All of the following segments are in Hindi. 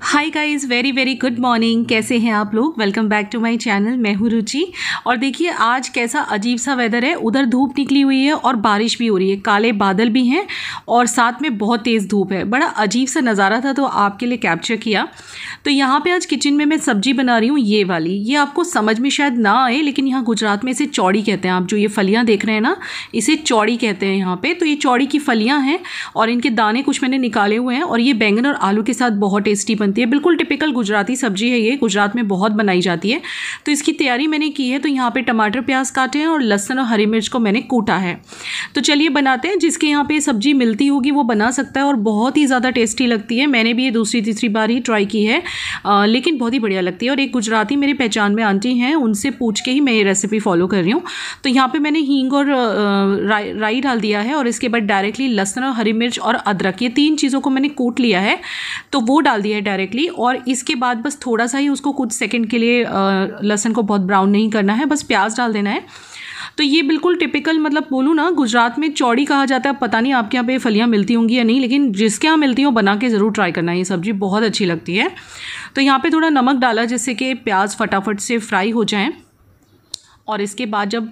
Hi guys very very good morning कैसे हैं आप लोग? Welcome back to my channel मैं हूँ रुचि। और देखिए, आज कैसा अजीब सा वेदर है। उधर धूप निकली हुई है और बारिश भी हो रही है। काले बादल भी हैं और साथ में बहुत तेज़ धूप है। बड़ा अजीब सा नज़ारा था तो आपके लिए कैप्चर किया। तो यहाँ पे आज किचन में मैं सब्ज़ी बना रही हूँ, ये वाली। ये आपको समझ में शायद ना आए, लेकिन यहाँ गुजरात में इसे चौड़ी कहते हैं। आप जो ये फलियाँ देख रहे हैं ना, इसे चौड़ी कहते हैं यहाँ पर तो ये चौड़ी की फलियाँ हैं और इनके दाने कुछ मैंने निकाले हुए हैं और ये बैंगन और आलू के साथ बहुत टेस्टी बनती है। बिल्कुल टिपिकल गुजराती सब्ज़ी है ये। गुजरात में बहुत बनाई जाती है। तो इसकी तैयारी मैंने की है। तो यहाँ पर टमाटर, प्याज काटे हैं और लहसन और हरी मिर्च को मैंने कूटा है। तो चलिए बनाते हैं। जिसके यहाँ पर सब्ज़ी मिलती होगी वो बना सकता है और बहुत ही ज़्यादा टेस्टी लगती है। मैंने भी ये दूसरी, तीसरी बार ही ट्राई की है। लेकिन बहुत ही बढ़िया लगती है। और एक गुजराती मेरी पहचान में आंटी हैं। उनसे पूछ के ही मैं ये रेसिपी फॉलो कर रही हूँ। तो यहाँ पे मैंने हींग और राई राई डाल दिया है और इसके बाद डायरेक्टली लहसुन और हरी मिर्च और अदरक ये तीन चीज़ों को मैंने कूट लिया है। तो वो डाल दिया है डायरेक्टली और इसके बाद बस थोड़ा सा ही उसको कुछ सेकेंड के लिए लहसन को बहुत ब्राउन नहीं करना है, बस प्याज डाल देना है। तो ये बिल्कुल टिपिकल मतलब बोलूँ ना, गुजरात में चौड़ी कहा जाता है पता नहीं आपके यहाँ पे फलियाँ मिलती होंगी या नहीं, लेकिन जिसके यहाँ मिलती हो बना के ज़रूर ट्राई करना, ये सब्ज़ी बहुत अच्छी लगती है। तो यहाँ पे थोड़ा नमक डाला, जिससे कि प्याज फटाफट से फ्राई हो जाएँ। और इसके बाद जब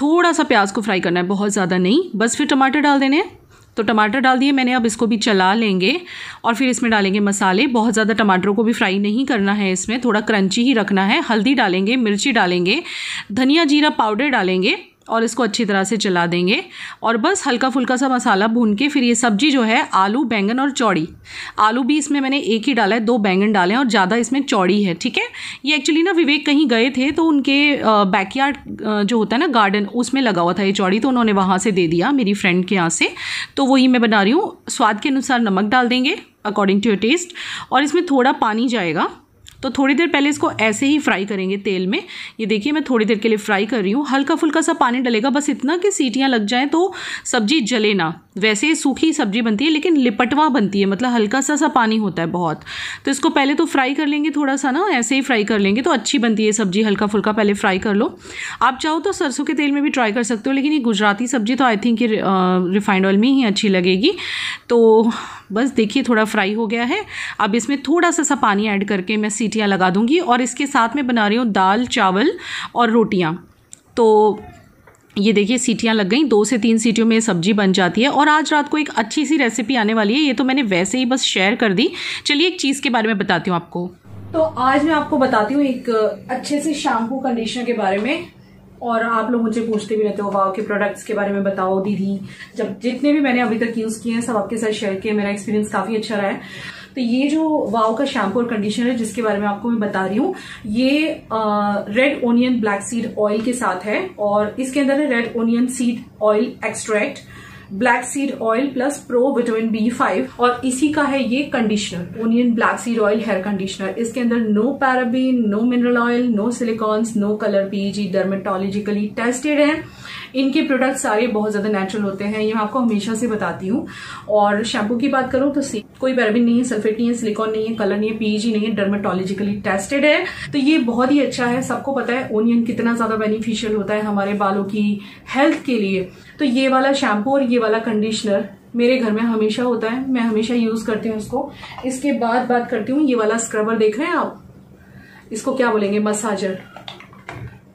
थोड़ा सा प्याज को फ्राई करना है, बहुत ज़्यादा नहीं, बस फिर टमाटर डाल देने हैं। तो टमाटर डाल दिए, मैंने अब इसको भी चला लेंगे और फिर इसमें डालेंगे मसाले। बहुत ज़्यादा टमाटरों को भी फ्राई नहीं करना है इसमें, थोड़ा क्रंची ही रखना है। हल्दी डालेंगे, मिर्ची डालेंगे, धनिया जीरा पाउडर डालेंगे और इसको अच्छी तरह से चला देंगे। और बस हल्का फुल्का सा मसाला भून के फिर ये सब्ज़ी जो है, आलू, बैंगन और चौड़ी। आलू भी इसमें मैंने एक ही डाला है, दो बैंगन डाले हैं और ज़्यादा इसमें चौड़ी है, ठीक है? ये एक्चुअली ना विवेक कहीं गए थे तो उनके बैकयार्ड जो होता है ना गार्डन उसमें लगा हुआ था ये चौड़ी तो उन्होंने वहाँ से दे दिया मेरी फ्रेंड के यहाँ से। तो वही मैं बना रही हूँ। स्वाद के अनुसार नमक डाल देंगे अकॉर्डिंग टू योर टेस्ट और इसमें थोड़ा पानी जाएगा। तो थोड़ी देर पहले इसको ऐसे ही फ्राई करेंगे तेल में। ये देखिए, मैं थोड़ी देर के लिए फ्राई कर रही हूँ। हल्का फुल्का सा पानी डलेगा, बस इतना कि सीटियाँ लग जाएँ तो सब्ज़ी जले ना। वैसे सूखी सब्ज़ी बनती है, लेकिन लिपटवा बनती है मतलब हल्का सा सा पानी होता है बहुत। तो इसको पहले तो फ्राई कर लेंगे थोड़ा सा ना, ऐसे ही फ्राई कर लेंगे तो अच्छी बनती है सब्ज़ी। हल्का फुल्का पहले फ्राई कर लो। आप चाहो तो सरसों के तेल में भी ट्राई कर सकते हो, लेकिन ये गुजराती सब्ज़ी तो आई थिंक ये रिफाइंड ऑयल में ही अच्छी लगेगी। तो बस देखिए, थोड़ा फ्राई हो गया है। अब इसमें थोड़ा सा सा पानी ऐड करके मैं सीटियाँ लगा दूँगी और इसके साथ में बना रही हूँ दाल, चावल और रोटियाँ। तो ये देखिए, सीटियाँ लग गई। दो से तीन सीटियों में सब्ज़ी बन जाती है और आज रात को एक अच्छी सी रेसिपी आने वाली है। ये तो मैंने वैसे ही बस शेयर कर दी। चलिए एक चीज़ के बारे में बताती हूँ आपको। तो आज मैं आपको बताती हूँ एक अच्छे से शैम्पू कंडीशनर के बारे में। और आप लोग मुझे पूछते भी रहते हो वाव के प्रोडक्ट्स के बारे में बताओ दीदी। जब जितने भी मैंने अभी तक यूज़ किए हैं, सब आपके साथ शेयर किए, मेरा एक्सपीरियंस काफ़ी अच्छा रहा है। तो ये जो वाव का शैम्पू और कंडीशनर है, जिसके बारे में आपको मैं बता रही हूँ, ये red onion black seed oil के साथ है और इसके अंदर है red onion seed oil extract black seed oil plus pro vitamin B five और इसी का है ये conditioner onion black seed oil hair conditioner इसके अंदर no paraben no mineral oil no silicones no colour PG dermatologically tested है। इनके प्रोडक्ट सारे बहुत ज़्यादा नेचुरल होते हैं, ये मैं आपको हमेशा से बताती हूँ। और शैम्पू की बात करूँ तो कोई पैराबिन नहीं है सल्फेट नहीं है सिलिकॉन नहीं है कलर नहीं है पीजी नहीं है डर्मेटोलॉजिकली टेस्टेड है। तो ये बहुत ही अच्छा है, सबको पता है ओनियन कितना ज़्यादा बेनिफिशियल होता है हमारे बालों की हेल्थ के लिए। तो ये वाला शैम्पू और ये वाला कंडीशनर मेरे घर में हमेशा होता है, मैं हमेशा यूज़ करती हूँ इसको। इसके बाद बात करती हूँ, ये वाला स्क्रबर देख रहे हैं आप? इसको क्या बोलेंगे? मसाजर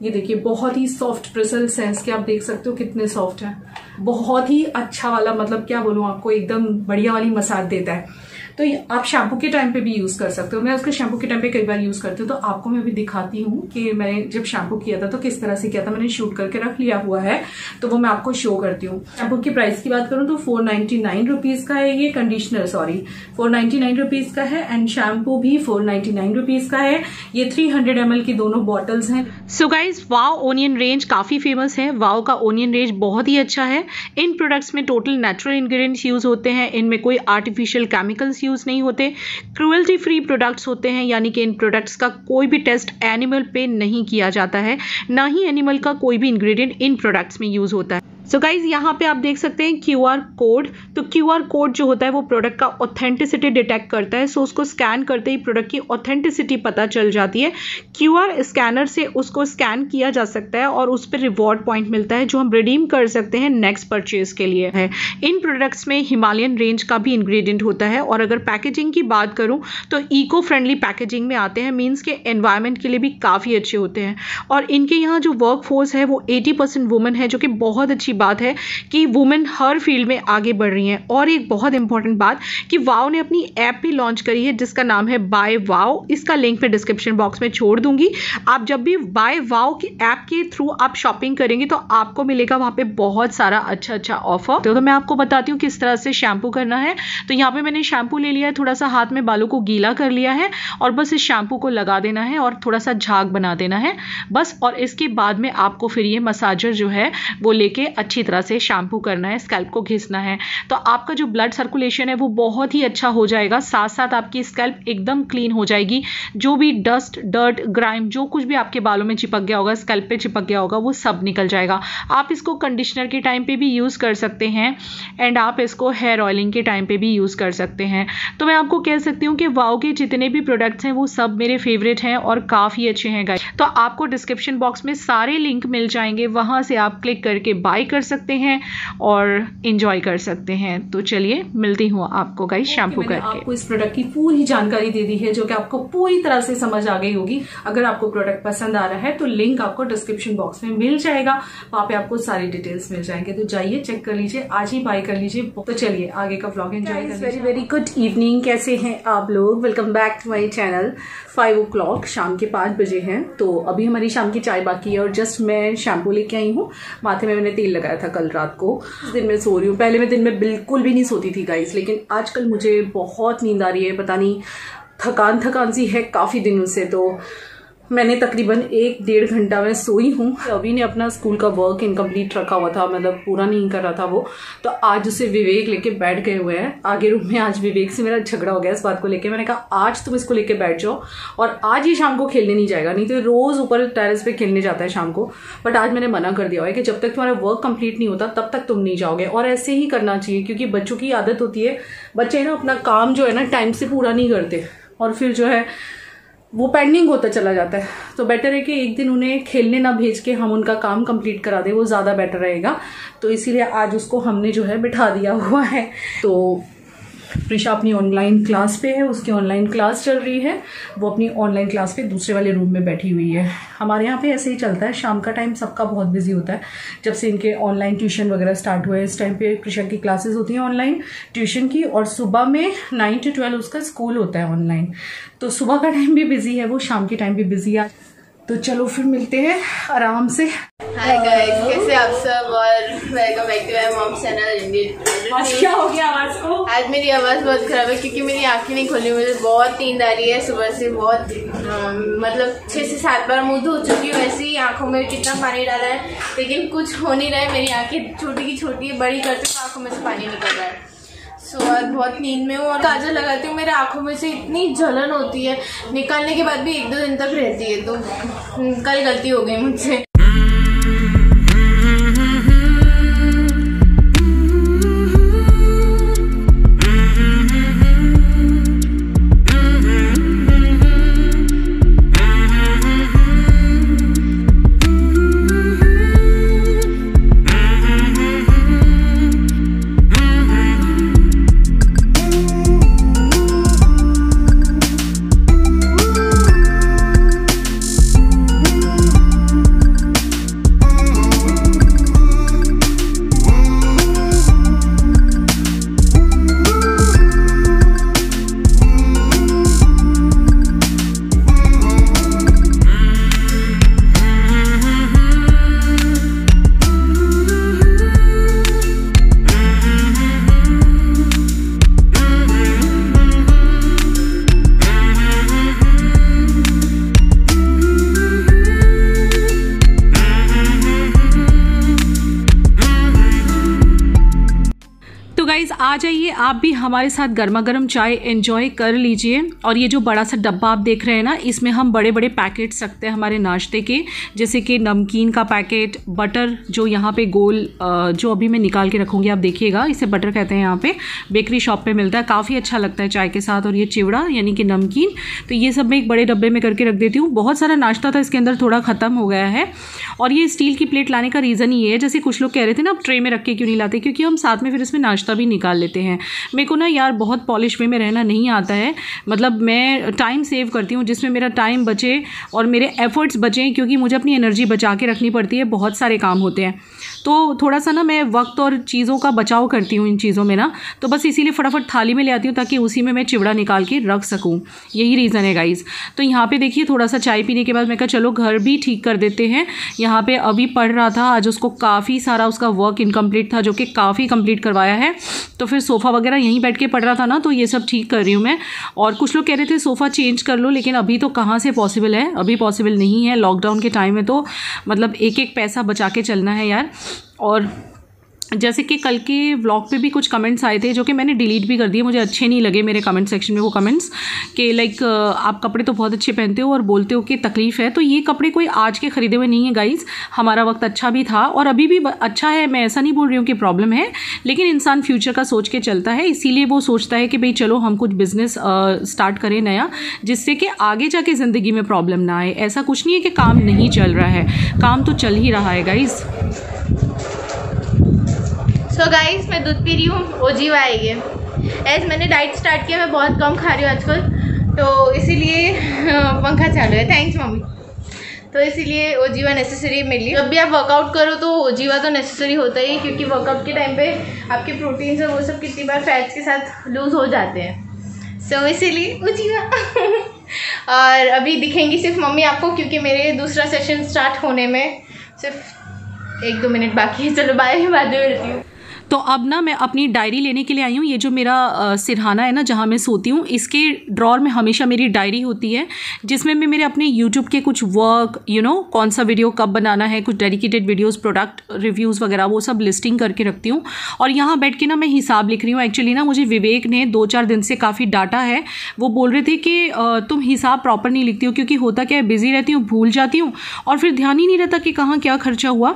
ये देखिए, बहुत ही सॉफ्ट ब्रिसल सेंस के आप देख सकते हो कितने सॉफ्ट है। बहुत ही अच्छा वाला मतलब क्या बोलूँ आपको, एकदम बढ़िया वाली मसाज देता है। तो आप शैम्पू के टाइम पे भी यूज़ कर सकते हो। मैं उसके शैम्पू के टाइम पे कई बार यूज़ करती हूँ तो आपको मैं अभी दिखाती हूँ कि मैंने जब शैम्पू किया था तो किस तरह से किया था, मैंने शूट करके रख लिया हुआ है तो वो मैं आपको शो करती हूँ। शैम्पू की प्राइस की बात करूँ तो फोर नाइनटी का है ये कंडीशनर सॉरी फोर नाइनटी का है एंड शैम्पू भी फोर नाइनटी का है। ये थ्री हंड्रेड की दोनों बॉटल्स हैं। So guys wow onion range काफ़ी फ़ेमस है। वाव का ओनियन रेंज बहुत ही अच्छा है। इन प्रोडक्ट्स में टोटल नेचुरल इंग्रेडिएंट्स यूज़ होते हैं। इनमें कोई आर्टिफिशियल केमिकल्स यूज़ नहीं होते। क्रुअल्टी फ्री प्रोडक्ट्स होते हैं, यानी कि इन प्रोडक्ट्स का कोई भी टेस्ट एनिमल पे नहीं किया जाता है। ना ही एनिमल का कोई भी इंग्रेडिएंट इन प्रोडक्ट्स में यूज़ होता है। सो गाइज़ यहाँ पे आप देख सकते हैं क्यू आर कोड तो क्यू आर कोड जो होता है, वो प्रोडक्ट का ऑथेंटिसिटी डिटेक्ट करता है। सो so उसको स्कैन करते ही प्रोडक्ट की ऑथेंटिसिटी पता चल जाती है। क्यू आर स्कैनर से उसको स्कैन किया जा सकता है और उस पर रिवॉर्ड पॉइंट मिलता है, जो हम रिडीम कर सकते हैं नेक्स्ट परचेज के लिए है। इन प्रोडक्ट्स में हिमालयन रेंज का भी इंग्रेडिएंट होता है और अगर पैकेजिंग की बात करूँ तो ईको फ्रेंडली पैकेजिंग में आते हैं। मीन्स के एनवायरमेंट के लिए भी काफ़ी अच्छे होते हैं। और इनके यहाँ जो वर्क फोर्स है, वो एटी परसेंट वुमेन है, जो कि बहुत अच्छी बात है कि वुमेन हर फ़ील्ड में आगे बढ़ रही हैं। और एक बहुत इंपॉर्टेंट बात कि वाओ ने अपनी ऐप भी लॉन्च करी है जिसका नाम है बाय वाओ इसका लिंक मैं डिस्क्रिप्शन बॉक्स में छोड़ दूँगी। आप जब भी बाय वाओ की ऐप के थ्रू आप शॉपिंग करेंगे तो आपको मिलेगा वहाँ पे बहुत सारा अच्छा अच्छा ऑफ़र तो, तो मैं आपको बताती हूँ किस तरह से शैम्पू करना है। तो यहाँ पे मैंने शैम्पू ले लिया है थोड़ा सा हाथ में बालों को गीला कर लिया है और बस इस शैम्पू को लगा देना है और थोड़ा सा झाग बना देना है। बस और इसके बाद में आपको फिर ये मसाजर जो है वो लेके अच्छी तरह से शैम्पू करना है स्कैल्प को घिसना है तो आपका जो ब्लड सर्कुलेशन है वो बहुत ही अच्छा हो जाएगा। साथ साथ आपकी स्कैल्प एकदम क्लीन हो जाएगी। जो भी डस्ट डर्ट ग्राइम जो कुछ भी आपके बालों में चिपक गया होगा स्कैल्प पे चिपक गया होगा, वो सब निकल जाएगा। आप इसको कंडीशनर के टाइम पे भी यूज़ कर सकते हैं एंड आप इसको हेयर ऑयलिंग के टाइम पे भी यूज़ कर सकते हैं। तो मैं आपको कह सकती हूँ कि वाओ के जितने भी प्रोडक्ट्स हैं, वो सब मेरे फेवरेट हैं और काफ़ी अच्छे हैं गाइस तो आपको डिस्क्रिप्शन बॉक्स में सारे लिंक मिल जाएँगे। वहाँ से आप क्लिक करके बाय कर सकते हैं और इंजॉय कर सकते हैं। तो चलिए मिलती हूँ आपको गाइस शैम्पू करके। आपको इस प्रोडक्ट की पूरी जानकारी दे दी है जो कि आपको पूरी तरह से समझ आ गई होगी। अगर आपको प्रोडक्ट पसंद आ रहा है तो लिंक आपको डिस्क्रिप्शन बॉक्स में मिल जाएगा। वहाँ पे आपको सारी डिटेल्स मिल जाएँगे। तो जाइए चेक कर लीजिए आज ही बाय कर लीजिए। तो चलिए आगे का ब्लॉग एंजॉय कर वेरी वेरी गुड इवनिंग कैसे हैं आप लोग? Welcome back to my channel five o'clock शाम के पाँच बजे हैं तो अभी हमारी शाम की चाय बाकी है और जस्ट मैं शैम्पू लेके आई हूँ। माथे में, मैंने तेल लगाया था कल रात को। दिन मैं सो रही हूँ। पहले मैं दिन में बिल्कुल भी नहीं सोती थी गाइस लेकिन आजकल मुझे बहुत नींद आ रही है। पता नहीं थकान थकान सी है काफ़ी दिनों से तो मैंने तकरीबन एक डेढ़ घंटा में सोई हूँ। अभी ने अपना स्कूल का वर्क इनकम्प्लीट रखा हुआ था मतलब पूरा नहीं कर रहा था वो। तो आज उसे विवेक लेके बैठ गए हुए हैं। आगे रूम में आज विवेक से मेरा झगड़ा हो गया इस बात को लेके। मैंने कहा, आज तुम इसको लेके बैठ जाओ और आज ये शाम को खेलने नहीं जाएगा। नहीं तो रोज ऊपर टेरेस पे खेलने जाता है शाम को। बट आज मैंने मना कर दिया हुआ है कि जब तक तुम्हारा वर्क कंप्लीट नहीं होता, तब तक तुम नहीं जाओगे। और ऐसे ही करना चाहिए, क्योंकि बच्चों की आदत होती है। बच्चे ना अपना काम जो है ना टाइम से पूरा नहीं करते। और फिर जो है वो पेंडिंग होता चला जाता है। तो बेटर है कि एक दिन उन्हें खेलने ना भेज के हम उनका काम कंप्लीट करा दें, वो ज़्यादा बेटर रहेगा। तो इसीलिए आज उसको हमने जो है बिठा दिया हुआ है। तो प्रिशा अपनी ऑनलाइन क्लास पे है, उसकी ऑनलाइन क्लास चल रही है। वो अपनी ऑनलाइन क्लास पे दूसरे वाले रूम में बैठी हुई है। हमारे यहाँ पे ऐसे ही चलता है, शाम का टाइम सबका बहुत बिज़ी होता है। जब से इनके ऑनलाइन ट्यूशन वगैरह स्टार्ट हुए इस टाइम पे प्रिशा की क्लासेस होती हैं ऑनलाइन ट्यूशन की, और सुबह में नाइन टू ट्वेल्व उसका स्कूल होता है ऑनलाइन तो सुबह का टाइम भी बिज़ी है, वो शाम के टाइम भी बिज़ी है। तो चलो फिर मिलते हैं आराम से। हाय गाइस कैसे आप सब? और welcome back to my mom channel आज क्या हो गया आवाज़ को? आज मेरी आवाज़ बहुत खराब है क्योंकि मेरी आँखें नहीं खोली मुझे बहुत नींद आ रही है सुबह से बहुत मतलब छह से सात बार मुँह धो चुकी हूँ वैसे ही आँखों में कितना पानी डाला है लेकिन कुछ हो नहीं रहा है मेरी आँखें छोटी की छोटी बड़ी करते तो आँखों में से पानी निकल रहा है। आज बहुत नींद में हूँ और काजल लगाती हूँ, मेरे आँखों में से इतनी जलन होती है। निकालने के बाद भी एक दो दिन तक रहती है तो कल गलती हो गई मुझसे। हमारे साथ गर्मा गर्म चाय एंजॉय कर लीजिए। और ये जो बड़ा सा डब्बा आप देख रहे हैं ना, इसमें हम बड़े बड़े पैकेट्स रखते हैं हमारे नाश्ते के। जैसे कि नमकीन का पैकेट बटर जो यहाँ पे गोल जो अभी मैं निकाल के रखूँगी, आप देखिएगा, इसे बटर कहते हैं यहाँ पे। बेकरी शॉप पे मिलता है, काफ़ी अच्छा लगता है चाय के साथ। और ये चिवड़ा, यानी कि नमकीन तो ये सब मैं एक बड़े डब्बे में करके रख देती हूँ। बहुत सारा नाश्ता था, इसके अंदर थोड़ा ख़त्म हो गया है। और ये स्टील की प्लेट लाने का रीज़न ये है, जैसे कुछ लोग कह रहे थे ना, आप ट्रे में रख के क्यों नहीं लाते? क्योंकि हम साथ में फिर इसमें नाश्ता भी निकाल लेते हैं। मेरे को ना यार बहुत पॉलिश वे में रहना नहीं आता है। मतलब मैं टाइम सेव करती हूँ, जिसमें मेरा टाइम बचे और मेरे एफर्ट्स बचें, क्योंकि मुझे अपनी एनर्जी बचा के रखनी पड़ती है, बहुत सारे काम होते हैं। तो थोड़ा सा ना मैं वक्त और चीज़ों का बचाव करती हूँ इन चीज़ों में ना। तो बस इसीलिए फटाफट थाली में ले आती हूँ ताकि उसी में मैं चिवड़ा निकाल के रख सकूँ। यही रीज़न है गाइज़ तो यहाँ पे देखिए थोड़ा सा चाय पीने के बाद मैं कहा, चलो घर भी ठीक कर देते हैं। यहाँ पर अभी पढ़ रहा था, आज उसको काफ़ी सारा उसका वर्क इनकम्प्लीट था जो कि काफ़ी कंप्लीट करवाया है। तो फिर सोफ़ा वगैरह यहीं बैठ के पढ़ रहा था ना तो ये सब ठीक कर रही हूँ मैं। और कुछ लोग कह रहे थे, सोफ़ा चेंज कर लो, लेकिन अभी तो कहाँ से पॉसिबल है? अभी पॉसिबल नहीं है लॉकडाउन के टाइम में तो मतलब एक एक पैसा बचा के चलना है यार। और जैसे कि कल के व्लॉग पे भी कुछ कमेंट्स आए थे जो कि मैंने डिलीट भी कर दिए, मुझे अच्छे नहीं लगे मेरे कमेंट सेक्शन में वो कमेंट्स कि लाइक आप कपड़े तो बहुत अच्छे पहनते हो और बोलते हो कि तकलीफ़ है तो ये कपड़े कोई आज के ख़रीदे हुए नहीं है गाइज़ हमारा वक्त अच्छा भी था और अभी भी अच्छा है, मैं ऐसा नहीं बोल रही हूँ कि प्रॉब्लम है, लेकिन इंसान फ्यूचर का सोच के चलता है, इसीलिए वो सोचता है कि भाई चलो हम कुछ बिज़नेस स्टार्ट करें नया, जिससे कि आगे जाके ज़िंदगी में प्रॉब्लम ना आए। ऐसा कुछ नहीं है कि काम नहीं चल रहा है, काम तो चल ही रहा है गाइज़ सो so गाइस मैं दूध पी रही हूँ ओजीवा है। ये एज मैंने डाइट स्टार्ट किया मैं बहुत कम खा रही हूँ आजकल। तो इसीलिए पंखा चालू है। थैंक्स मम्मी। तो इसीलिए ओजीवा नेसेसरी मेरे लिए जब भी आप वर्कआउट करो तो ओजीवा तो नेसेसरी होता ही क्योंकि वर्कआउट के टाइम पे आपके प्रोटीन्स और वो सब कितनी बार फैट्स के साथ लूज़ हो जाते हैं। सो so, इसीलिए ओजीवा और अभी दिखेंगी सिर्फ़ मम्मी आपको क्योंकि मेरे दूसरा सेशन स्टार्ट होने में सिर्फ़ एक दो मिनट बाकी है। चलो बाय बाद में मिलती हूँ। तो अब ना मैं अपनी डायरी लेने के लिए आई हूँ। ये जो मेरा सिरहाना है ना, जहाँ मैं सोती हूँ, इसके ड्रॉर में हमेशा मेरी डायरी होती है, जिसमें मैं मेरे अपने यूट्यूब के कुछ वर्क यू नो कौन सा वीडियो कब बनाना है, कुछ डेडिकेटेड वीडियोस प्रोडक्ट रिव्यूज़ वगैरह, वो सब लिस्टिंग करके रखती हूँ। और यहाँ बैठ के ना मैं हिसाब लिख रही हूँ। एक्चुअली ना मुझे विवेक ने दो चार दिन से काफ़ी डाटा है। वो बोल रहे थे कि तुम हिसाब प्रॉपर नहीं लिखती हो, क्योंकि होता क्या है बिज़ी रहती हूँ, भूल जाती हूँ, और फिर ध्यान ही नहीं रहता कि कहाँ क्या खर्चा हुआ।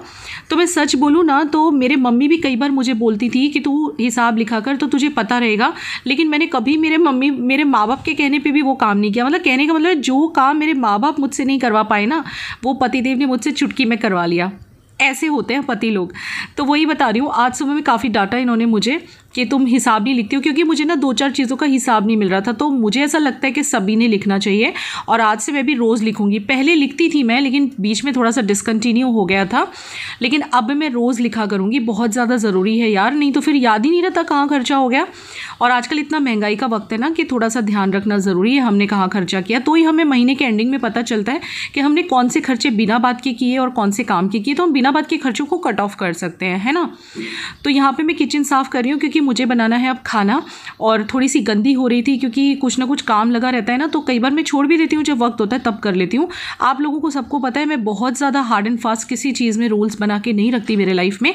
तो मैं सच बोलूँ ना तो मेरे मम्मी भी कई बार मुझे बोलती थी कि तू हिसाब लिखा कर तो तुझे पता रहेगा। लेकिन मैंने कभी मेरे मम्मी, मेरे माँ बाप के कहने पर भी वो काम नहीं किया। मतलब कहने का मतलब जो काम मेरे माँ बाप मुझसे नहीं करवा पाए ना, वो पतिदेव ने मुझसे चुटकी में करवा लिया। ऐसे होते हैं पति लोग। तो वही बता रही हूँ, आज सुबह में काफ़ी डाटा इन्होंने मुझे। कि तुम हिसाब नहीं लिखती हो, क्योंकि मुझे ना दो चार चीज़ों का हिसाब नहीं मिल रहा था तो मुझे ऐसा लगता है कि सभी ने लिखना चाहिए। और आज से मैं भी रोज़ लिखूँगी। पहले लिखती थी मैं, लेकिन बीच में थोड़ा सा डिसकन्टीन्यू हो गया था। लेकिन अब मैं रोज़ लिखा करूँगी, बहुत ज़्यादा ज़रूरी है यार, नहीं तो फिर याद ही नहीं रहता कहाँ खर्चा हो गया। और आजकल इतना महँगाई का वक्त है ना, कि थोड़ा सा ध्यान रखना ज़रूरी है, हमने कहाँ खर्चा किया। तो ही हमें महीने के एंडिंग में पता चलता है कि हमने कौन से खर्चे बिना बात के किए और कौन से काम के किए। तो हम बिना बात के खर्चों को कट ऑफ़ कर सकते हैं, है ना? तो यहाँ पर मैं किचन साफ़ कर रही हूँ, क्योंकि मुझे बनाना है अब खाना और थोड़ी सी गंदी हो रही थी क्योंकि कुछ ना कुछ काम लगा रहता है ना तो कई बार मैं छोड़ भी देती हूँ, जब वक्त होता है तब कर लेती हूँ। आप लोगों को सबको पता है, मैं बहुत ज़्यादा हार्ड एंड फास्ट किसी चीज़ में रूल्स बना के नहीं रखती मेरे लाइफ में।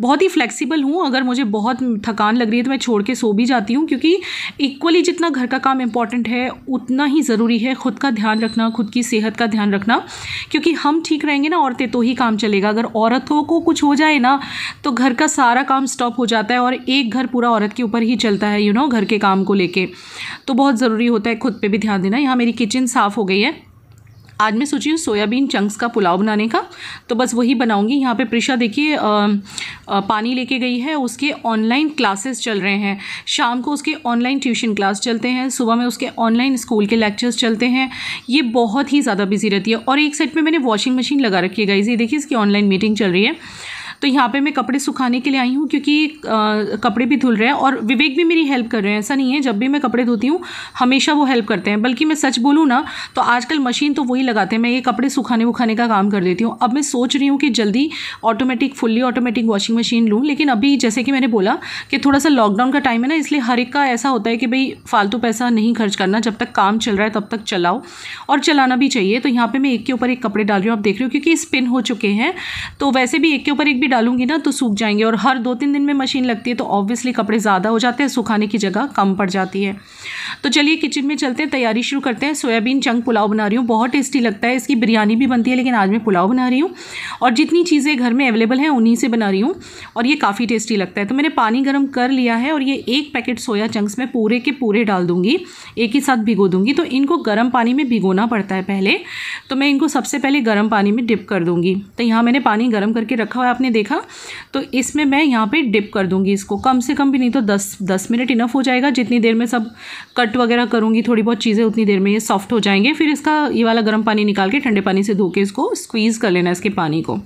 बहुत ही फ्लेक्सिबल हूँ, अगर मुझे बहुत थकान लग रही है तो मैं छोड़ के सो भी जाती हूँ, क्योंकि इक्वली जितना घर का काम इंपॉर्टेंट है, उतना ही ज़रूरी है खुद का ध्यान रखना, खुद की सेहत का ध्यान रखना, क्योंकि हम ठीक रहेंगे ना, औरतें तो ही काम चलेगा। अगर औरतों को कुछ हो जाए ना तो घर का सारा काम स्टॉप हो जाता है और एक घर पूरा औरत के ऊपर ही चलता है यू नो घर के काम को लेके। तो बहुत ज़रूरी होता है, खुद पे भी ध्यान देना। यहाँ मेरी किचन साफ़ हो गई है। आज मैं सोची हूँ सोयाबीन चंक्स का पुलाव बनाने का। तो बस वही बनाऊँगी। यहाँ पे प्रिशा देखिए पानी लेके गई है। उसके ऑनलाइन क्लासेस चल रहे हैं। शाम को उसके ऑनलाइन ट्यूशन क्लास चलते हैं। सुबह में उसके ऑनलाइन स्कूल के लेक्चर्स चलते हैं। ये बहुत ही ज़्यादा बिज़ी रहती है। और एक साइड पर मैंने वॉशिंग मशीन लगा रखी है गाइज़ ये देखिए, इसकी ऑनलाइन मीटिंग चल रही है। तो यहाँ पे मैं कपड़े सुखाने के लिए आई हूँ क्योंकि आ, कपड़े भी धुल रहे हैं और विवेक भी मेरी हेल्प कर रहे हैं। ऐसा नहीं है जब भी मैं कपड़े धोती हूँ हमेशा वो हेल्प करते हैं। बल्कि मैं सच बोलूँ ना तो आजकल मशीन तो वही लगाते हैं। मैं ये कपड़े सुखाने वुखाने का काम कर देती हूँ। अब मैं सोच रही हूँ कि जल्दी automatic fully automatic washing machine लूँ लेकिन अभी जैसे कि मैंने बोला कि थोड़ा सा लॉकडाउन का टाइम है ना इसलिए हर एक का ऐसा होता है कि भाई फालतू पैसा नहीं खर्च करना जब तक काम चल रहा है तब तक चलाओ। और चलाना भी चाहिए। तो यहाँ पर मैं एक के ऊपर एक कपड़े डाल रही हूँ आप देख रहे हो क्योंकि स्पिन हो चुके हैं। तो वैसे भी एक के ऊपर एक भी डालूँगी ना तो सूख जाएँगे और हर दो तीन दिन में मशीन लगती है तो ऑब्वियसली कपड़े ज़्यादा हो जाते हैं, सुखाने की जगह कम पड़ जाती है। तो चलिए किचन में चलते हैं, तैयारी शुरू करते हैं। सोयाबीन चंक पुलाव बना रही हूँ, बहुत टेस्टी लगता है। इसकी बिरयानी भी बनती है, लेकिन आज मैं पुलाव बना रही हूँ और जितनी चीज़ें घर में अवेलेबल हैं, उन्हीं से बना रही हूँ और ये काफ़ी टेस्टी लगता है। तो मैंने पानी गर्म कर लिया है और ये एक पैकेट सोया चंक्स में पूरे के पूरे डाल दूँगी, एक ही साथ भिगो दूँगी। तो इनको गर्म पानी में भिगोना पड़ता है पहले तो मैं इनको सबसे पहले गर्म पानी में डिप कर दूँगी। तो यहाँ मैंने पानी गर्म करके रखा हुआ है, आपने तो इसमें मैं यहाँ पे डिप कर दूँगी इसको। कम से कम भी नहीं तो दस दस मिनट इनफ हो जाएगा। जितनी देर में सब कट वगैरह करूँगी, थोड़ी बहुत चीज़ें, उतनी देर में ये सॉफ्ट हो जाएँगे। फिर इसका ये वाला गर्म पानी निकाल के ठंडे पानी से धो के इसको स्क्वीज़ कर लेना इसके पानी को।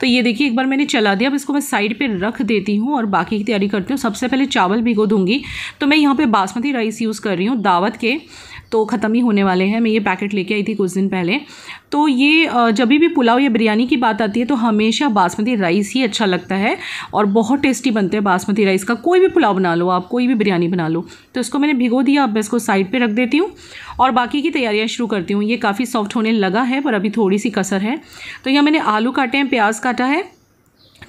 तो ये देखिए, एक बार मैंने चला दिया। अब इसको मैं साइड पर रख देती हूँ और बाकी की तैयारी करती हूँ। सबसे पहले चावल भिगो दूँगी। तो मैं यहाँ पर बासमती राइस यूज़ कर रही हूँ दावत के। तो ख़त्म ही होने वाले हैं। मैं ये पैकेट लेके आई थी कुछ दिन पहले। तो ये जब भी पुलाव या बिरयानी की बात आती है तो हमेशा बासमती राइस ही अच्छा लगता है और बहुत टेस्टी बनते हैं बासमती राइस का। कोई भी पुलाव बना लो आप, कोई भी बिरयानी बना लो। तो इसको मैंने भिगो दिया, अब मैं इसको साइड पर रख देती हूँ और बाकी की तैयारियाँ शुरू करती हूँ। ये काफ़ी सॉफ्ट होने लगा है, पर अभी थोड़ी सी कसर है। तो यहाँ मैंने आलू काटे हैं, प्याज काटा है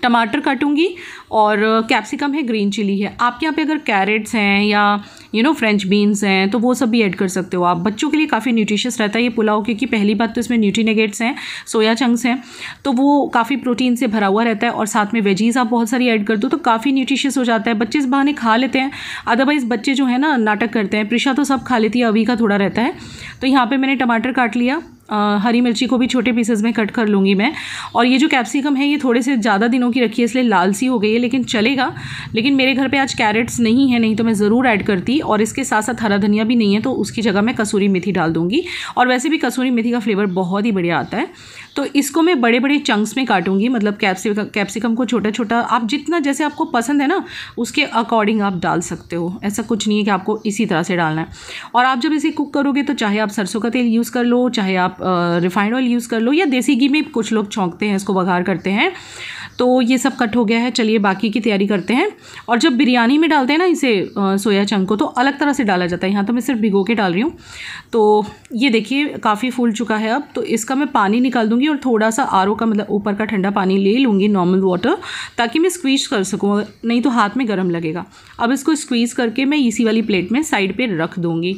टमाटर काटूँगी और कैप्सिकम है ग्रीन चिली है। आपके यहाँ पे अगर कैरेट्स हैं या यू नो फ्रेंच बीन्स हैं तो वो सब भी ऐड कर सकते हो आप। बच्चों के लिए काफ़ी न्यूट्रिशियस रहता है ये पुलाव, क्योंकि पहली बात तो इसमें न्यूट्रीनेगेट्स हैं सोया चंक्स हैं तो वो काफ़ी प्रोटीन से भरा हुआ रहता है और साथ में वेजीज़ आप बहुत सारी ऐड कर दो तो काफ़ी न्यूट्रिशियस हो जाता है। बच्चे इस बहाने खा लेते हैं अदरवाइज़ बच्चे जो है ना नाटक करते हैं। प्रिशा तो सब खा लेती है, अभी का थोड़ा रहता है। तो यहाँ पर मैंने टमाटर काट लिया हरी मिर्ची को भी छोटे पीसेज में कट कर लूँगी मैं। और ये जो कैप्सिकम है, ये थोड़े से ज़्यादा दिनों की रखी है, इसलिए लाल सी हो गई है, लेकिन चलेगा। लेकिन मेरे घर पे आज कैरेट्स नहीं है, नहीं तो मैं ज़रूर ऐड करती। और इसके साथ साथ हरा धनिया भी नहीं है तो उसकी जगह मैं कसूरी मेथी डाल दूँगी। और वैसे भी कसूरी मेथी का फ्लेवर बहुत ही बढ़िया आता है। तो इसको मैं बड़े बड़े चंक्स में काटूँगी मतलब कैप्सिकम कैप्सिकम को छोटा छोटा आप जितना, जैसे आपको पसंद है ना, उसके अकॉर्डिंग आप डाल सकते हो। ऐसा कुछ नहीं है कि आपको इसी तरह से डालना है। और आप जब इसे कुक करोगे तो चाहे आप सरसों का तेल यूज़ कर लो, चाहे आप रिफाइंड ऑयल यूज़ कर लो, या देसी घी में कुछ लोग छौंकते हैं, इसको बघार करते हैं। तो ये सब कट हो गया है। चलिए बाकी की तैयारी करते हैं। और जब बिरयानी में डालते हैं ना इसे सोया चंक को तो अलग तरह से डाला जाता है। यहाँ तो मैं सिर्फ़ भिगो के डाल रही हूँ। तो ये देखिए काफ़ी फूल चुका है अब। तो इसका मैं पानी निकाल दूँगी और थोड़ा सा आरओ का मतलब ऊपर का ठंडा पानी ले लूँगी नॉर्मल वाटर ताकि मैं स्क्वीज़ कर सकूँ। नहीं तो हाथ में गर्म लगेगा। अब इसको स्क्वीज़ करके मैं इसी वाली प्लेट में साइड पर रख दूँगी।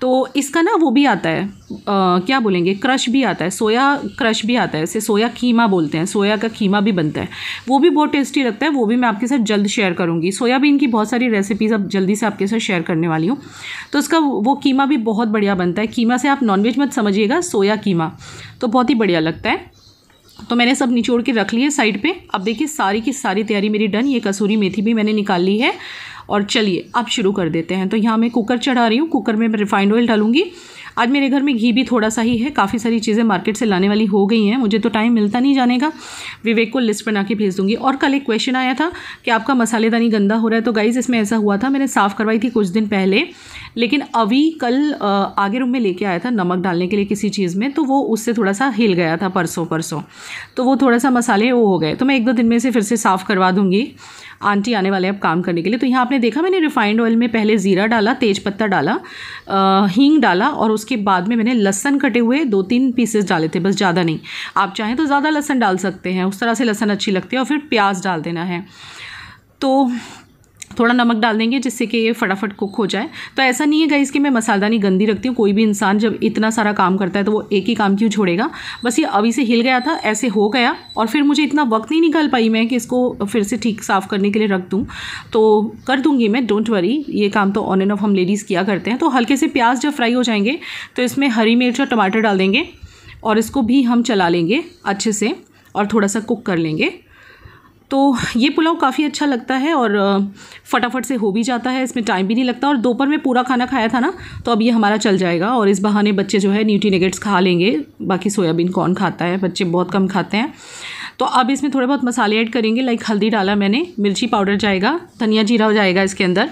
तो इसका ना वो भी आता है आ, क्या बोलेंगे? क्रश भी आता है। सोया क्रश भी आता है इसे सोया कीमा बोलते हैं। सोया का कीमा भी बनता है। वो भी बहुत टेस्टी लगता है, वो भी मैं आपके साथ जल्द शेयर करूँगी। सोयाबीन की बहुत सारी रेसिपीज़ अब जल्दी से आपके साथ शेयर करने वाली हूँ। तो उसका वो कीमा भी बहुत बढ़िया बनता है। कीमा से आप नॉनवेज मत समझिएगा, सोया कीमा। तो बहुत ही बढ़िया लगता है। तो मैंने सब निचोड़ के रख लिए साइड पे। अब देखिए, सारी की सारी तैयारी मेरी डन। ये कसूरी मेथी भी मैंने निकाल ली है। और चलिए, अब शुरू कर देते हैं। तो यहाँ मैं कुकर चढ़ा रही हूँ। कुकर में मैं रिफाइंड ऑयल डालूँगी। आज मेरे घर में घी भी थोड़ा सा ही है। काफ़ी सारी चीज़ें मार्केट से लाने वाली हो गई हैं। मुझे तो टाइम मिलता नहीं जाने का। विवेक को लिस्ट बना के भेज दूँगी। और कल एक क्वेश्चन आया था कि आपका मसालेदानी गंदा हो रहा है। तो गाइज़ इसमें ऐसा हुआ था, मैंने साफ़ करवाई थी कुछ दिन पहले। लेकिन अभी कल आगे रूम में लेके आया था नमक डालने के लिए किसी चीज़ में। तो वो उससे थोड़ा सा हिल गया था परसों परसों। तो वो थोड़ा सा मसाले वो हो गए। तो मैं एक दो दिन में से फिर से साफ़ करवा दूँगी। आंटी आने वाले अब काम करने के लिए। तो यहाँ आपने देखा, मैंने रिफाइंड ऑयल में पहले ज़ीरा डाला, तेज पत्ता डाला हींग डाला और उसके बाद में मैंने लहसन कटे हुए दो तीन पीसेस डाले थे, बस ज़्यादा नहीं। आप चाहें तो ज़्यादा लहसन डाल सकते हैं, उस तरह से लहसन अच्छी लगती है और फिर प्याज डाल देना है। तो थोड़ा नमक डाल देंगे जिससे कि ये फटाफट कुक हो जाए। तो ऐसा नहीं है गाइस कि मैं मसालदानी गंदी रखती हूँ, कोई भी इंसान जब इतना सारा काम करता है तो वो एक ही काम क्यों छोड़ेगा? बस ये अभी से हिल गया था, ऐसे हो गया और फिर मुझे इतना वक्त नहीं निकाल पाई मैं कि इसको फिर से ठीक साफ़ करने के लिए रख दूँ। तो कर दूँगी मैं डोंट वरी ये काम तो ऑन एंड ऑफ़ हम लेडीज़ किया करते हैं। तो हल्के से प्याज जब फ्राई हो जाएँगे तो इसमें हरी मिर्च और टमाटर डाल देंगे और इसको भी हम चला लेंगे अच्छे से और थोड़ा सा कुक कर लेंगे। तो ये पुलाव काफ़ी अच्छा लगता है और फटाफट से हो भी जाता है, इसमें टाइम भी नहीं लगता और दोपहर में पूरा खाना खाया था ना तो अब ये हमारा चल जाएगा और इस बहाने बच्चे जो है न्यूटी नेगेट्स खा लेंगे, बाकी सोयाबीन कौन खाता है, बच्चे बहुत कम खाते हैं। तो अब इसमें थोड़े बहुत मसाले ऐड करेंगे लाइक हल्दी डाला मैंने, मिर्ची पाउडर जाएगा, धनिया जीरा हो जाएगा इसके अंदर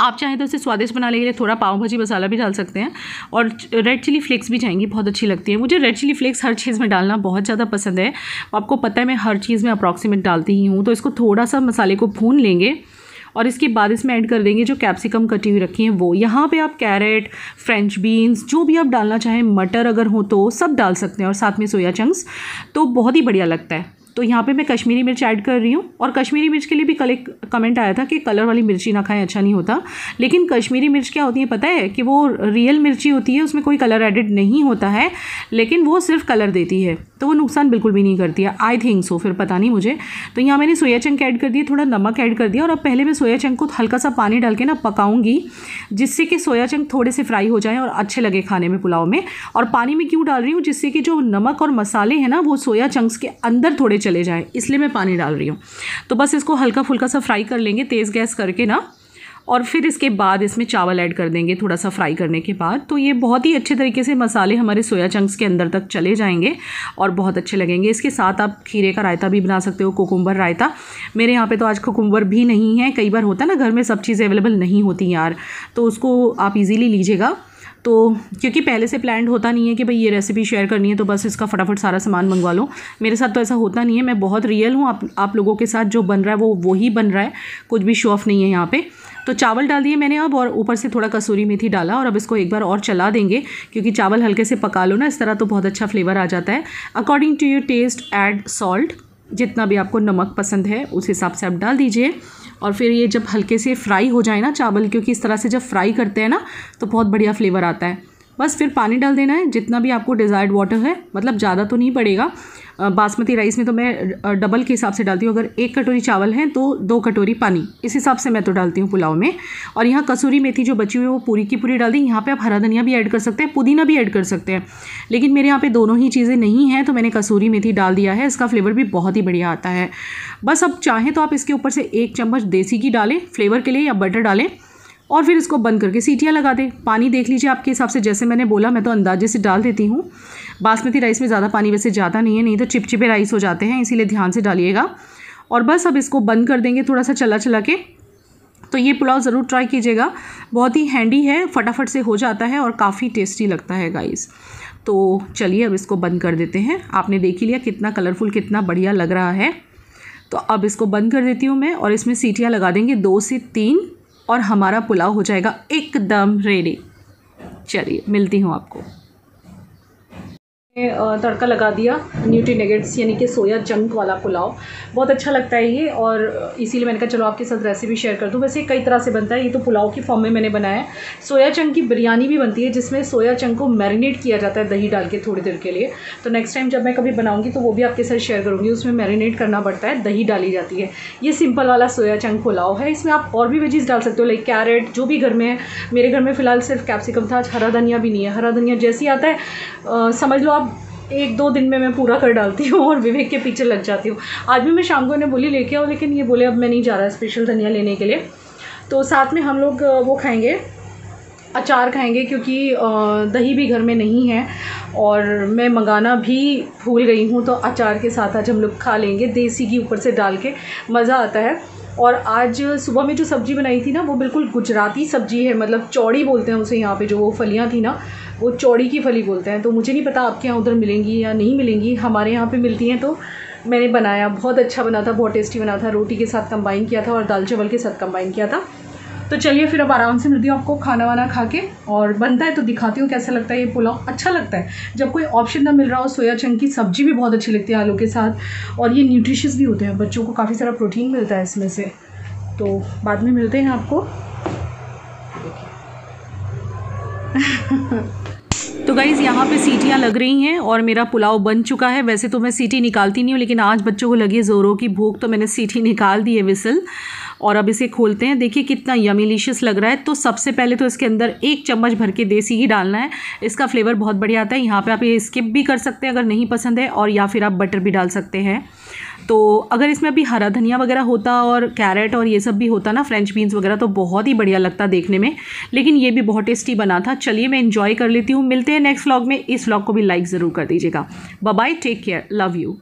आप चाहें तो इसे स्वादिष्ट बनाने के लिए थोड़ा पाव भाजी मसाला भी डाल सकते हैं और रेड चिली फ्लेक्स भी जाएँगी, बहुत अच्छी लगती है। मुझे रेड चिली फ्लेक्स हर चीज़ में डालना बहुत ज़्यादा पसंद है। आपको पता है मैं हर चीज़ में अप्रॉक्सीमेट डालती ही हूँ तो इसको थोड़ा सा मसाले को भून लेंगे और इसके बाद इसमें ऐड कर देंगे जो कैप्सिकम कटी हुई रखी हैं वो। यहाँ पे आप कैरेट फ्रेंच बीन्स जो भी आप डालना चाहें, मटर अगर हो तो सब डाल सकते हैं और साथ में सोया चंक्स तो बहुत ही बढ़िया लगता है। तो यहाँ पे मैं कश्मीरी मिर्च ऐड कर रही हूँ। और कश्मीरी मिर्च के लिए भी कल एक कमेंट आया था कि कलर वाली मिर्ची ना खाएँ अच्छा नहीं होता। लेकिन कश्मीरी मिर्च क्या होती है पता है कि वो रियल मिर्ची होती है, उसमें कोई कलर एडिड नहीं होता है, लेकिन वो सिर्फ़ कलर देती है। तो वो नुकसान बिल्कुल भी नहीं करती है। आई थिंक सो फिर पता नहीं मुझे। तो यहाँ मैंने सोया चंक ऐड कर दिया, थोड़ा नमक ऐड कर दिया और अब पहले मैं सोया चंक को हल्का सा पानी डाल के ना पकाऊँगी, जिससे कि सोया चंक थोड़े से फ्राई हो जाए और अच्छे लगे खाने में पुलाव में। और पानी में क्यों डाल रही हूँ? जिससे कि जो नमक और मसाले हैं ना, वो सोया चंक्स के अंदर थोड़े चले जाएँ, इसलिए मैं पानी डाल रही हूँ। तो बस इसको हल्का फुल्का सा फ्राई कर लेंगे, तेज़ गैस करके ना। और फिर इसके बाद इसमें चावल ऐड कर देंगे थोड़ा सा फ्राई करने के बाद। तो ये बहुत ही अच्छे तरीके से मसाले हमारे सोया चंक्स के अंदर तक चले जाएँगे और बहुत अच्छे लगेंगे। इसके साथ आप खीरे का रायता भी बना सकते हो, कोकुम्बर रायता। मेरे यहाँ पे तो आज कोकुम्बर भी नहीं है। कई बार होता ना, घर में सब चीज़ें अवेलेबल नहीं होती यार। तो उसको आप इजीली लीजिएगा। तो क्योंकि पहले से प्लान होता नहीं है कि भाई ये रेसिपी शेयर करनी है तो बस इसका फटाफट सारा सामान मंगवा लो। मेरे साथ तो ऐसा होता नहीं है, मैं बहुत रियल हूँ। आप आप लोगों के साथ जो बन रहा है, वो वही बन रहा है। कुछ भी शो ऑफ़ नहीं है यहाँ पे। तो चावल डाल दिए मैंने अब और ऊपर से थोड़ा कसूरी मेथी डाला और अब इसको एक बार और चला देंगे, क्योंकि चावल हल्के से पका लो ना, इस तरह तो बहुत अच्छा फ्लेवर आ जाता है। According to your taste add salt जितना भी आपको नमक पसंद है, उस हिसाब से आप डाल दीजिए। और फिर ये जब हल्के से फ्राई हो जाए ना चावल, क्योंकि इस तरह से जब फ्राई करते हैं ना तो बहुत बढ़िया फ्लेवर आता है। बस फिर पानी डाल देना है, जितना भी आपको डिज़ायर्ड वाटर है मतलब ज़्यादा तो नहीं पड़ेगा। बासमती राइस में तो मैं डबल के हिसाब से डालती हूँ, अगर एक कटोरी चावल है तो दो कटोरी पानी। इस हिसाब से मैं तो डालती हूँ पुलाव में। और यहाँ कसूरी मेथी जो बची हुई है, वो पूरी की पूरी डाल दी। यहाँ पे आप हरा धनिया भी ऐड कर सकते हैं, पुदीना भी ऐड कर सकते हैं। लेकिन मेरे यहाँ पे दोनों ही चीज़ें नहीं हैं तो मैंने कसूरी मेथी डाल दिया है। इसका फ्लेवर भी बहुत ही बढ़िया आता है। बस अब चाहें तो आप इसके ऊपर से एक चम्मच देसी घी डालें फ्लेवर के लिए या बटर डालें। और फिर इसको बंद करके सीटियाँ लगा दें। पानी देख लीजिए आपके हिसाब से, जैसे मैंने बोला, मैं तो अंदाजे से डाल देती हूँ। बासमती राइस में ज़्यादा पानी वैसे ज़्यादा नहीं है, नहीं तो चिपचिपे राइस हो जाते हैं, इसीलिए ध्यान से डालिएगा। और बस अब इसको बंद कर देंगे थोड़ा सा चला चला के। तो ये पुलाव ज़रूर ट्राई कीजिएगा। बहुत ही हैंडी है, फटाफट से हो जाता है और काफ़ी टेस्टी लगता है गाइस। तो चलिए अब इसको बंद कर देते हैं। आपने देख ही लिया कितना कलरफुल, कितना बढ़िया लग रहा है। तो अब इसको बंद कर देती हूँ मैं और इसमें सीटियाँ लगा देंगे दो से तीन। और हमारा पुलाव हो जाएगा एकदम रेडी चलिए मिलती हूँ आपको। तड़का लगा दिया न्यूट्री नेगेट्स यानी कि सोया जंक वाला पुलाव। बहुत अच्छा लगता है ये, और इसीलिए मैंने कहा, चलो, आपके साथ रेसिपी शेयर कर दूँ। वैसे कई तरह से बनता है, ये तो पुलाव की फॉर्म में मैंने बनाया है। सोया चंक की बिरयानी भी बनती है, जिसमें सोया चंक को मैरिनेट किया जाता है दही डाल के थोड़ी देर के लिए। तो नेक्स्ट टाइम जब मैं कभी बनाऊँगी तो वो भी आपके साथ शेयर करूँगी। उसमें मैरिनेट करना पड़ता है, दही डाली जाती है। ये सिंपल वाला सोया चंक पुलाव है। इसमें आप और भी वेजीज डाल सकते हो लाइक कैरेट जो भी घर में है। मेरे घर में फ़िलहाल सिर्फ़ कैप्सिकम था, आज हरा धनिया भी नहीं है। हरा धनिया जैसे आता है समझ लो आप एक दो दिन में मैं पूरा कर डालती हूँ और विवेक के पीछे लग जाती हूँ। आज भी मैं शाम को इन्हें बोली लेके आओ, लेकिन ये बोले, अब मैं नहीं जा रहा स्पेशल धनिया लेने के लिए। तो साथ में हम लोग वो खाएँगे, अचार खाएँगे, क्योंकि दही भी घर में नहीं है और मैं मंगाना भी भूल गई हूँ तो अचार के साथ आज हम लोग खा लेंगे, देसी घी ऊपर से डाल के, मज़ा आता है। और आज सुबह में जो सब्ज़ी बनाई थी ना, वो बिल्कुल गुजराती सब्ज़ी है मतलब चौड़ी बोलते हैं उसे यहाँ पे, जो वो फलियाँ थी ना वो चौड़ी की फली बोलते हैं तो मुझे नहीं पता आपके यहाँ उधर मिलेंगी या नहीं मिलेंगी। हमारे यहाँ पे मिलती हैं तो मैंने बनाया, बहुत अच्छा बना था, बहुत टेस्टी बना था। रोटी के साथ कंबाइन किया था और दाल चावल के साथ कंबाइन किया था। तो चलिए फिर अब आराम से मिलती हूँ आपको खाना वाना खा के। और बनता है तो दिखाती हूँ कैसा लगता है, ये पुलाव अच्छा लगता है। जब कोई ऑप्शन ना मिल रहा हो, सोया चंक की सब्ज़ी भी बहुत अच्छी लगती है आलू के साथ। और ये न्यूट्रिशियस भी होते हैं, बच्चों को काफ़ी सारा प्रोटीन मिलता है इसमें से। तो बाद में मिलते हैं आपको। तो गाइज़ यहाँ पे सीटियाँ लग रही हैं और मेरा पुलाव बन चुका है। वैसे तो मैं सीटी निकालती नहीं हूँ, लेकिन आज बच्चों को लगी ज़ोरों की भूख तो मैंने सीटी निकाल दी है, विसल। और अब इसे खोलते हैं। देखिए कितना यमीलिशियस लग रहा है। तो सबसे पहले तो इसके अंदर एक चम्मच भर के देसी घी डालना है। इसका फ्लेवर बहुत बढ़िया आता है। यहाँ पे आप ये स्किप भी कर सकते हैं अगर नहीं पसंद है और या फिर आप बटर भी डाल सकते हैं। तो अगर इसमें अभी हरा धनिया वगैरह होता और कैरेट और ये सब भी होता ना फ्रेंच बीन्स वगैरह तो बहुत ही बढ़िया लगता देखने में। लेकिन ये भी बहुत टेस्टी बना था। चलिए मैं इन्जॉय कर लेती हूँ। मिलते हैं नेक्स्ट व्लॉग में। इस व्लॉग को भी लाइक ज़रूर कर दीजिएगा। Bye take care love you